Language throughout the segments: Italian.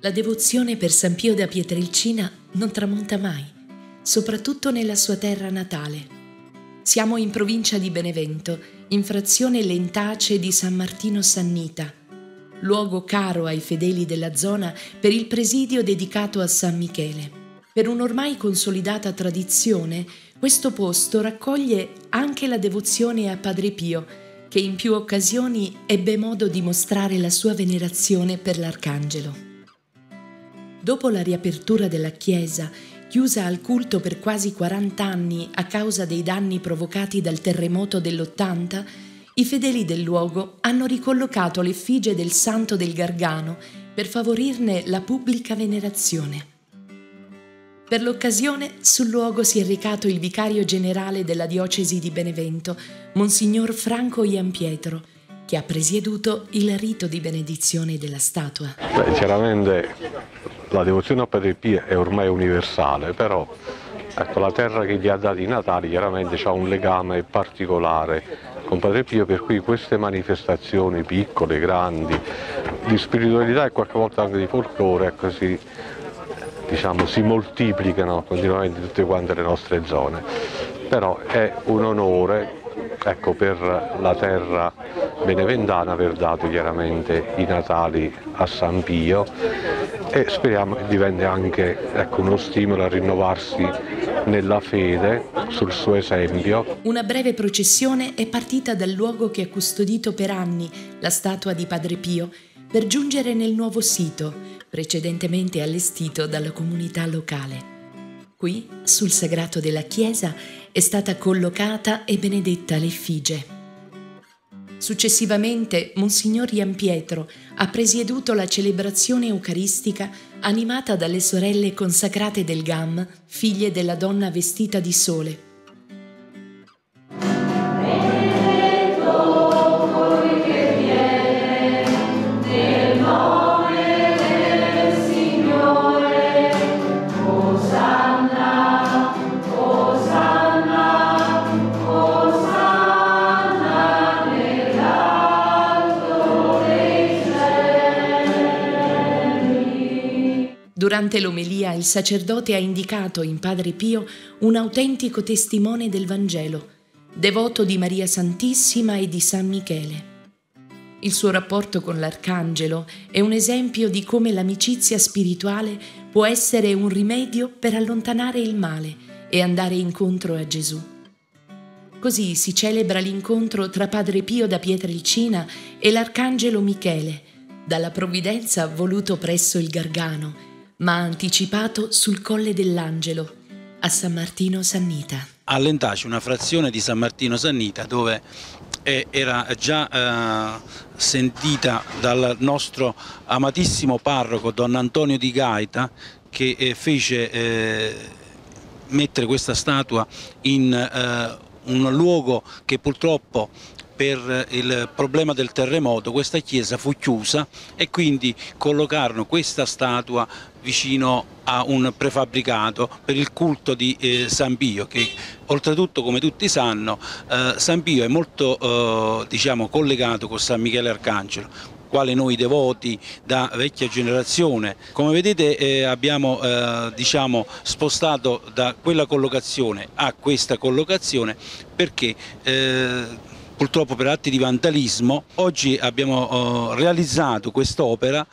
La devozione per San Pio da Pietrelcina non tramonta mai, soprattutto nella sua terra natale. Siamo in provincia di Benevento, in frazione Lentace di San Martino Sannita, luogo caro ai fedeli della zona per il presidio dedicato a San Michele. Per un'ormai consolidata tradizione, questo posto raccoglie anche la devozione a Padre Pio, che in più occasioni ebbe modo di mostrare la sua venerazione per l'Arcangelo. Dopo la riapertura della chiesa, chiusa al culto per quasi 40 anni a causa dei danni provocati dal terremoto dell'80, i fedeli del luogo hanno ricollocato l'effigie del santo del Gargano per favorirne la pubblica venerazione. Per l'occasione sul luogo si è recato il vicario generale della diocesi di Benevento, Monsignor Franco Iampietro, che ha presieduto il rito di benedizione della statua. Beh, chiaramente la devozione a Padre Pio è ormai universale, però ecco, la terra che gli ha dato i Natali chiaramente ha un legame particolare con Padre Pio, per cui queste manifestazioni piccole, grandi, di spiritualità e qualche volta anche di folklore, ecco, si, diciamo, si moltiplicano continuamente in tutte quante le nostre zone. Però è un onore ecco, per la terra beneventana aver dato chiaramente i Natali a San Pio e speriamo che diventi anche ecco, uno stimolo a rinnovarsi nella fede sul suo esempio. Una breve processione è partita dal luogo che ha custodito per anni la statua di Padre Pio per giungere nel nuovo sito, precedentemente allestito dalla comunità locale. Qui, sul sagrato della chiesa, è stata collocata e benedetta l'effigie. Successivamente Monsignor Ian Pietro ha presieduto la celebrazione eucaristica animata dalle sorelle consacrate del GAM, figlie della donna vestita di sole, Durante l'omelia il sacerdote ha indicato in Padre Pio un autentico testimone del Vangelo, devoto di Maria Santissima e di San Michele. Il suo rapporto con l'Arcangelo è un esempio di come l'amicizia spirituale può essere un rimedio per allontanare il male e andare incontro a Gesù. Così si celebra l'incontro tra Padre Pio da Pietrelcina e l'Arcangelo Michele, dalla provvidenza voluto presso il Gargano ma anticipato sul Colle dell'Angelo, a San Martino Sannita. A Lentace, una frazione di San Martino Sannita, dove era già eh, sentita dal nostro amatissimo parroco Don Antonio Di Gaeta, che eh, fece eh, mettere questa statua in un luogo che purtroppo per il problema del terremoto questa chiesa fu chiusa e quindi collocarono questa statua vicino a un prefabbricato per il culto di eh, San Pio che oltretutto come tutti sanno eh, San Pio è molto eh, diciamo, collegato con San Michele Arcangelo quale noi devoti da vecchia generazione. Come vedete eh, abbiamo eh, diciamo, spostato da quella collocazione a questa collocazione perché eh, purtroppo per atti di vandalismo. Oggi abbiamo eh, realizzato quest'opera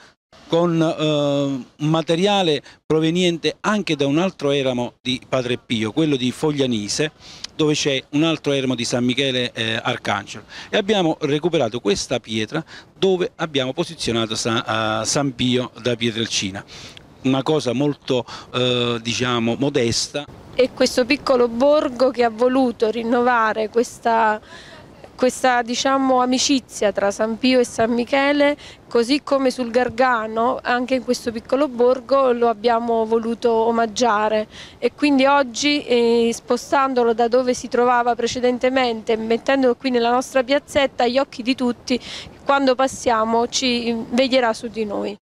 con eh, materiale proveniente anche da un altro eramo di Padre Pio, quello di Foglianise, dove c'è un altro eremo di San Michele eh, Arcangelo e abbiamo recuperato questa pietra dove abbiamo posizionato San, uh, San Pio da Pietrelcina una cosa molto eh, diciamo modesta e questo piccolo borgo che ha voluto rinnovare questa questa diciamo, amicizia tra San Pio e San Michele, così come sul Gargano, anche in questo piccolo borgo lo abbiamo voluto omaggiare e quindi oggi eh, spostandolo da dove si trovava precedentemente, mettendolo qui nella nostra piazzetta, agli occhi di tutti, quando passiamo ci veglierà su di noi.